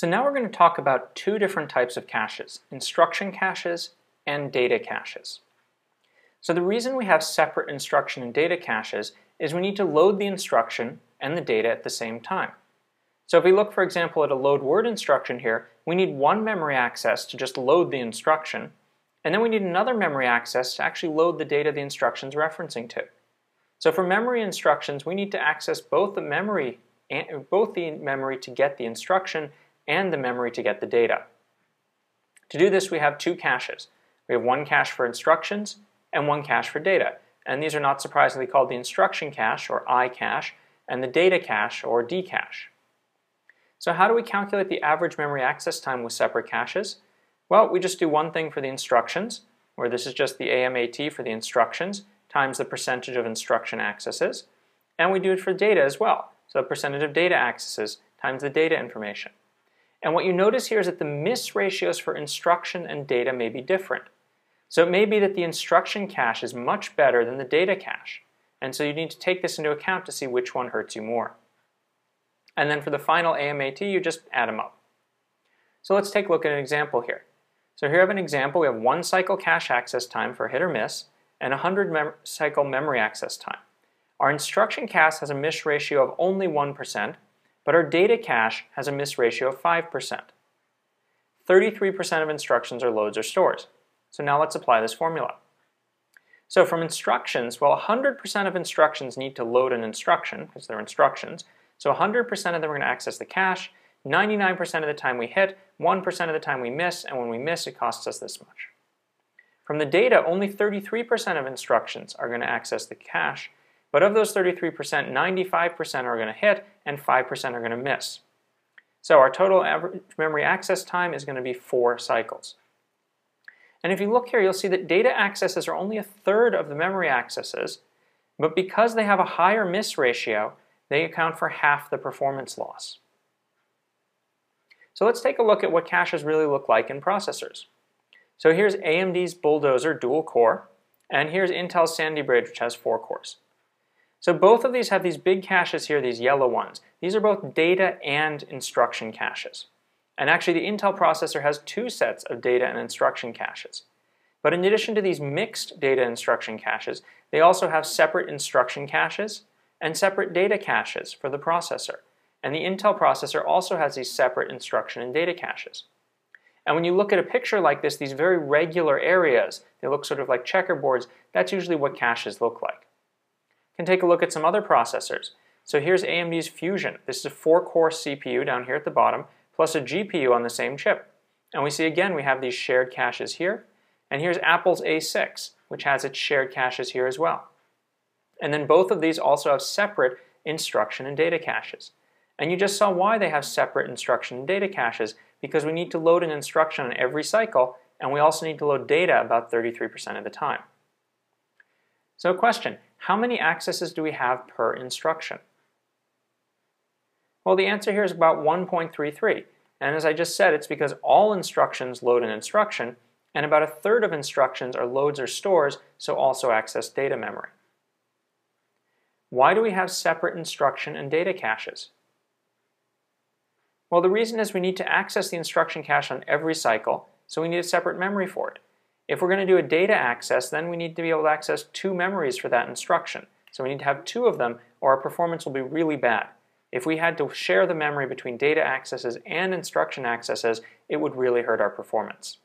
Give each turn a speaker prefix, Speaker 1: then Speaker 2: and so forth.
Speaker 1: So now we're going to talk about two different types of caches, instruction caches and data caches. So the reason we have separate instruction and data caches is we need to load the instruction and the data at the same time. So if we look, for example, at a load word instruction here, we need one memory access to just load the instruction, and then we need another memory access to actually load the data the instruction's referencing to. So for memory instructions, we need to access both the memory, both the memory to get the instruction and the memory to get the data. To do this, we have two caches. We have one cache for instructions and one cache for data. And these are not surprisingly called the instruction cache, or I cache, and the data cache, or D cache. So how do we calculate the average memory access time with separate caches? Well, we just do one thing for the instructions, where this is just the AMAT for the instructions, times the percentage of instruction accesses. And we do it for data as well, so the percentage of data accesses times the data information. And what you notice here is that the miss ratios for instruction and data may be different. So it may be that the instruction cache is much better than the data cache. And so you need to take this into account to see which one hurts you more. And then for the final AMAT, you just add them up. So let's take a look at an example here. So here I have an example. We have one cycle cache access time for hit or miss and 100 mem cycle memory access time. Our instruction cache has a miss ratio of only 1%, but our data cache has a miss ratio of 5%. 33% of instructions are loads or stores. So now let's apply this formula. So from instructions, well 100% of instructions need to load an instruction because they're instructions. So 100% of them are going to access the cache, 99% of the time we hit, 1% of the time we miss, and when we miss it costs us this much. From the data, only 33% of instructions are going to access the cache, but of those 33%, 95% are going to hit and 5% are going to miss. So our total average memory access time is going to be four cycles. And if you look here, you'll see that data accesses are only a third of the memory accesses, but because they have a higher miss ratio, they account for half the performance loss. So let's take a look at what caches really look like in processors. So here's AMD's Bulldozer dual core, and here's Intel's Sandy Bridge, which has four cores. So both of these have these big caches here, these yellow ones. These are both data and instruction caches. And actually the Intel processor has two sets of data and instruction caches. But in addition to these mixed data instruction caches, they also have separate instruction caches and separate data caches for the processor. And the Intel processor also has these separate instruction and data caches. And when you look at a picture like this, these very regular areas, they look sort of like checkerboards, that's usually what caches look like. Can take a look at some other processors. So here's AMD's Fusion. This is a four-core CPU down here at the bottom plus a GPU on the same chip. And we see again we have these shared caches here. And here's Apple's A6, which has its shared caches here as well. And then both of these also have separate instruction and data caches. And you just saw why they have separate instruction and data caches, because we need to load an instruction on every cycle, and we also need to load data about 33% of the time. So question, how many accesses do we have per instruction? Well, the answer here is about 1.33. And as I just said, it's because all instructions load an instruction, and about a third of instructions are loads or stores, so also access data memory. Why do we have separate instruction and data caches? Well, the reason is we need to access the instruction cache on every cycle, so we need a separate memory for it. If we're going to do a data access, then we need to be able to access two memories for that instruction. So we need to have two of them, or our performance will be really bad. If we had to share the memory between data accesses and instruction accesses, it would really hurt our performance.